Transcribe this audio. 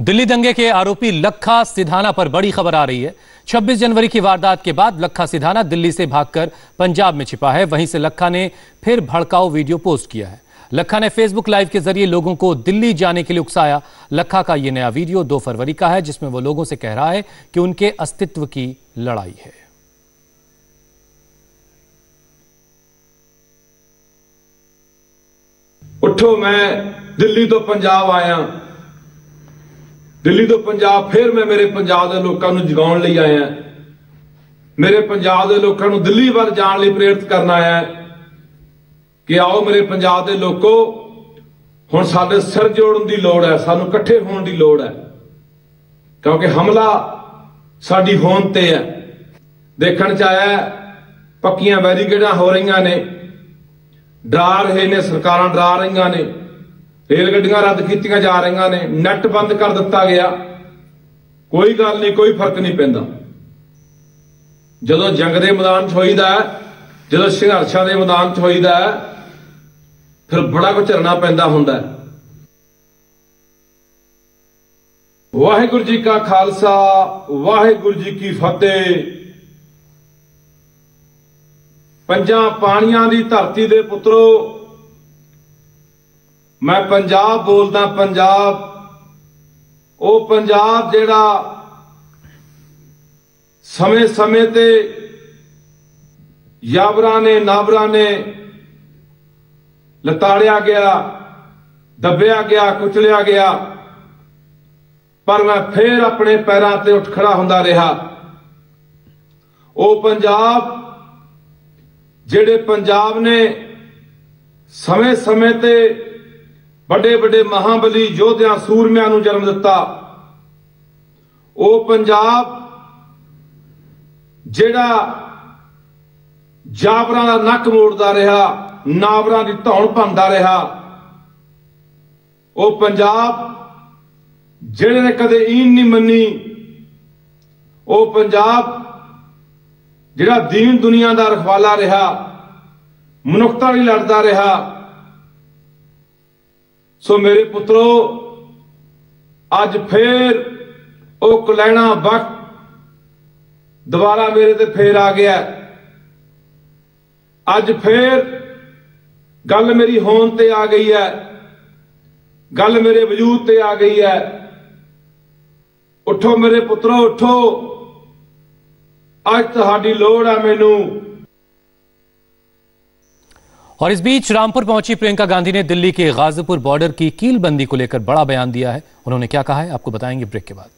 दिल्ली दंगे के आरोपी लखा सिधाना पर बड़ी खबर आ रही है। 26 जनवरी की वारदात के बाद लखा सिधाना दिल्ली से भागकर पंजाब में छिपा है। वहीं से लखा ने फिर भड़काऊ वीडियो पोस्ट किया है। लखा ने फेसबुक लाइव के ज़रिए लोगों को दिल्ली जाने के लिए उकसाया। लखा का यह नया वीडियो दो फरवरी का है, जिसमें वो लोगों से कह रहा है कि उनके अस्तित्व की लड़ाई है। उठो, मैं दिल्ली तो पंजाब आया। ਦਿੱਲੀ ਤੋਂ ਪੰਜਾਬ, ਫਿਰ ਮੈਂ ਮੇਰੇ ਪੰਜਾਬ ਦੇ ਲੋਕਾਂ ਨੂੰ ਜਗਾਉਣ ਲਈ ਆਇਆ ਮੇਰੇ ਪੰਜਾਬ ਦੇ ਲੋਕਾਂ ਨੂੰ ਦਿੱਲੀ ਵੱਲ ਜਾਣ ਲਈ ਪ੍ਰੇਰਿਤ ਕਰਨ ਆਇਆ ਕਿ ਆਓ ਮੇਰੇ ਪੰਜਾਬ ਦੇ ਲੋਕੋ, ਹੁਣ ਸਾਡੇ ਸਿਰ ਜੋੜਨ ਦੀ ਲੋੜ ਹੈ, ਸਾਨੂੰ ਇਕੱਠੇ ਹੋਣ ਦੀ ਲੋੜ ਹੈ। ਕਿਉਂਕਿ ਹਮਲਾ ਸਾਡੀ ਹੋਣ ਤੇ ਹੈ। ਦੇਖਣ ਚ ਆਇਆ ਪੱਕੀਆਂ ਬੈਰੀਕੇਡਾਂ ਹੋ ਰਹੀਆਂ ਨੇ। ਡਰਾ ਰਹੇ ਨੇ, ਸਰਕਾਰਾਂ ਡਰਾ ਰਹੀਆਂ ਨੇ। ਰੇਲ ਗੱਡੀਆਂ ਰੱਦ ਕੀਤੀਆਂ ਜਾ ਰਹੀਆਂ ਨੇ ਨੈਟ ਬੰਦ ਕਰ ਦਿੱਤਾ ਗਿਆ। ਕੋਈ ਗੱਲ ਨਹੀਂ ਕੋਈ ਫ਼ਰਕ ਨਹੀਂ ਪੈਂਦਾ। ਜਦੋਂ ਜੰਗ ਦੇ ਮੈਦਾਨ 'ਚ ਹੋਈਦਾ ਹੈ, ਜਦੋਂ ਸੰਘਰਸ਼ਾਂ ਦੇ ਮੈਦਾਨ 'ਚ ਹੋਈਦਾ ਹੈ, ਫਿਰ ਬੜਾ ਕੁਝ ਝਰਨਾ ਪੈਂਦਾ ਹੁੰਦਾ ਵਾਹਿਗੁਰੂ ਜੀ ਕਾ ਖਾਲਸਾ ਵਾਹਿਗੁਰੂ ਜੀ ਕੀ ਫਤਿਹ। ਪੰਜਾਂ ਪਾਣੀਆਂ ਦੀ ਧਰਤੀ ਦੇ ਪੁੱਤਰੋ ਮੈਂ ਪੰਜਾਬ ਬੋਲਦਾ, ਪੰਜਾਬ। ਉਹ ਪੰਜਾਬ ਜਿਹੜਾ ਸਮੇਂ-ਸਮੇਂ ਤੇ ਯਾਵਰਾਂ ਨੇ, ਨਾਵਰਾਂ ਨੇ ਲਤਾੜਿਆ ਗਿਆ, ਦੱਬਿਆ ਗਿਆ, ਕੁਚਲਿਆ ਗਿਆ। ਪਰ ਮੈਂ ਫੇਰ ਆਪਣੇ ਪੈਰਾਂ ਤੇ ਉੱਠ ਖੜਾ ਹੁੰਦਾ ਰਿਹਾ। ਉਹ ਪੰਜਾਬ ਜਿਹੜੇ ਪੰਜਾਬ ਨੇ ਸਮੇਂ-ਸਮੇਂ ਤੇ ਵੱਡੇ ਵੱਡੇ ਮਹਾਬਲੀ ਯੋਧਿਆਂ ਸੂਰਮਿਆਂ ਨੂੰ ਜਨਮ ਦਿੱਤਾ। ਉਹ ਪੰਜਾਬ ਜਿਹੜਾ ਜਾਬਰਾਂ ਦਾ ਨੱਕ ਮੋੜਦਾ ਰਿਹਾ, ਨਾਵਰਾਂ ਦੀ ਧੌਣ ਭੰਦਾ ਰਿਹਾ, ਉਹ ਪੰਜਾਬ ਜਿਹੜੇ ਨੇ ਕਦੇ ਈਨ ਨਹੀਂ ਮੰਨੀ, ਉਹ ਪੰਜਾਬ ਜਿਹੜਾ ਦੀਨ ਦੁਨੀਆ ਦਾ ਰਖਵਾਲਾ ਰਿਹਾ, ਮਨੁੱਖਤਾ ਲਈ ਲੜਦਾ ਰਿਹਾ ਸੋ ਮੇਰੇ ਪੁੱਤਰੋ, ਅੱਜ ਫੇਰ ਉਹ ਕਲੈਣਾ ਵਕਤ ਦੁਬਾਰਾ ਮੇਰੇ ਤੇ ਫੇਰ ਆ ਗਿਆ। ਅੱਜ ਫੇਰ ਗੱਲ ਮੇਰੀ ਹੋਣ ਤੇ ਆ ਗਈ ਹੈ, ਗੱਲ ਮੇਰੇ ਵਜੂਦ ਤੇ ਆ ਗਈ ਹੈ। ਉਠੋ ਮੇਰੇ ਪੁੱਤਰੋ, ਉਠੋ। ਅੱਜ ਤੁਹਾਡੀ ਲੋੜ ਹੈ ਮੈਨੂੰ और इस बीच रामपुर पहुंची प्रियंका गांधी ने दिल्ली के गाजीपुर बॉर्डर की कीलबंदी को लेकर बड़ा बयान दिया है उन्होंने क्या कहा है आपको बताएंगे ब्रेक के बाद